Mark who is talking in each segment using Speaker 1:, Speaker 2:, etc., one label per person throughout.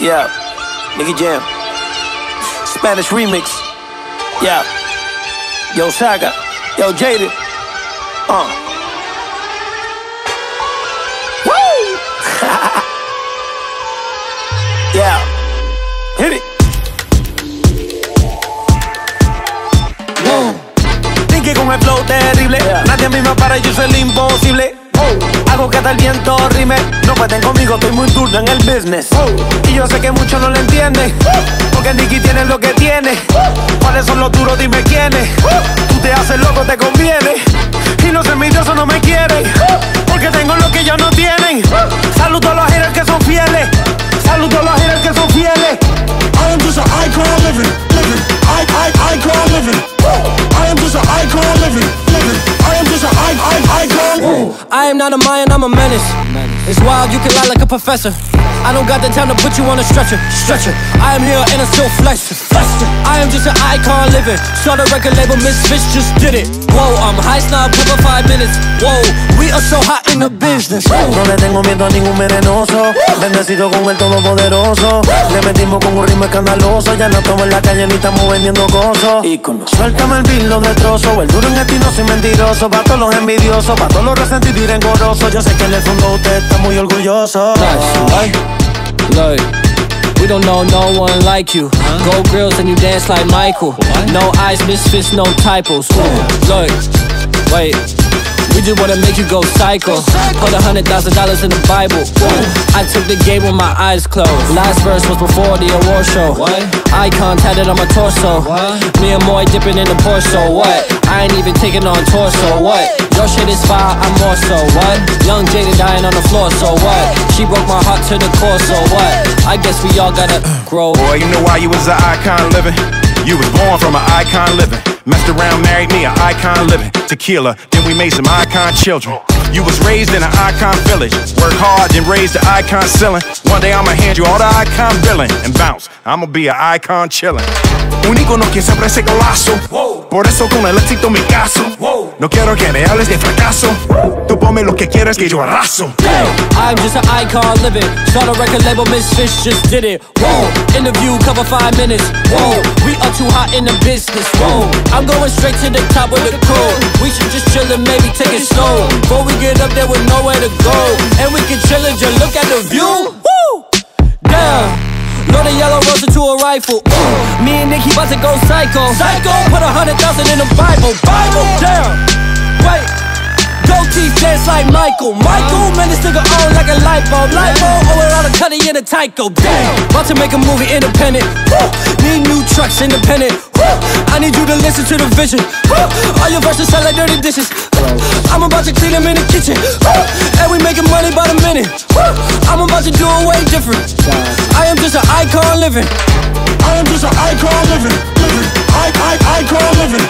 Speaker 1: Yeah, Nicky Jam. Spanish remix. Yeah. Yo, Saga. Yo, Jaden. Uh. Woo! yeah. Hit it. Nicky con el flow terrible. Nadie a mí me para, yo soy el imposible. Hago que hasta el viento rime. No pueden conmigo, estoy muy duro en el business. Y yo sé que muchos no lo entienden. Porque Nicky tiene lo que tiene. ¿Cuáles son los duros? Dime quiénes. Tú te haces loco, te conviene. Y los envidiosos no me quieren. Porque tengo lo que ellos no tienen.
Speaker 2: I am
Speaker 3: not a Mayan, I'm a menace. It's wild, you can lie like a professor. I don't got the time to put you on a stretcher, stretcher. I am here and I'm still flexing, flexing. Just an icon living. Start a record label, Misfits just did it. Whoa, I'm high snob, for five minutes. Whoa, we are so hot in the business.
Speaker 1: No le tengo miedo a ningún venenoso. Bendecido con el todopoderoso. Le metimos con un ritmo escandaloso. Ya no estamos en la calle ni estamos vendiendo cosas. Suéltame el beat, lo destrozo. El duro en el no soy mentiroso. Pa' todos los envidiosos, pa' todos los resentidos y rencorosos. Yo sé que en el fondo usted está muy orgulloso.
Speaker 3: Look, we don't know no one like you. Gold grills and you dance like Michael. No eyes, misfits, no typos. Look, wait. We just wanna make you go psycho. Put a hundred thousand dollars in the Bible. I took the game with my eyes closed. Last verse was before the award show. What? Icon tatted on my torso. What? Me and Moy dipping in the Porsche. What? I ain't even taking on torso. What? Your shit is fire, I'm more so. What? Young Jaden dying on the floor. So what? She broke my heart to the core. So what? I guess we all gotta grow.
Speaker 4: Boy, you know why you was an icon living? You was born from an icon living. Messed around, married me, an icon living. Tequila, then we made some icon children. You was raised in an icon village. Work hard, then raised the icon ceiling. One day I'ma hand you all the icon billing and bounce. I'ma be an icon chillin'. Un ícono que siempre se golazo. Por eso con el éxito mi caso. No quiero que me hables de fracaso. Tú ponme lo que quieras que yo arraso.
Speaker 3: I'm just an icon living. Start a record label, Misfits just did it. Whoa, interview cover five minutes. Whoa, we are too hot in the business. Whoa, I'm going straight to the top with the code. We should just chill and maybe take it slow. Before we get up there with nowhere to go. And we can chill and just look at the view. Rifle. Ooh, me and Nicky about to go psycho. Psycho. Put a hundred thousand in the Bible. Bible. Damn. Wait. Gold teeth dance like Michael. Michael, uh-huh. man, this nigga on like a light bulb. Light bulb, oh, with all the cutty in a Tyco. Damn. About to make a movie independent. Woo. Need new trucks independent. Woo. I need you to listen to the vision. Woo. All your verses sound like dirty dishes. I'm about to clean them in the kitchen. Woo. And we making money by the minute. Woo. I'm about to do it way different. I am just an icon living.
Speaker 2: I am just an icon living, living. I, I, icon
Speaker 3: living.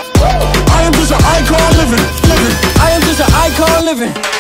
Speaker 3: I am just an icon living, living. I am just an icon living.